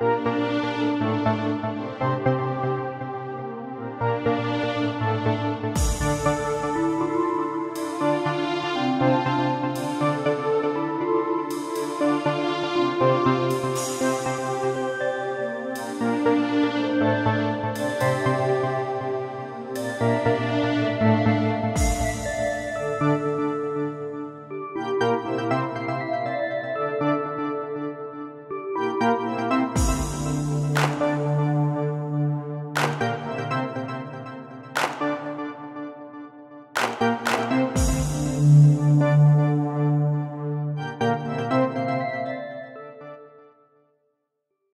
Música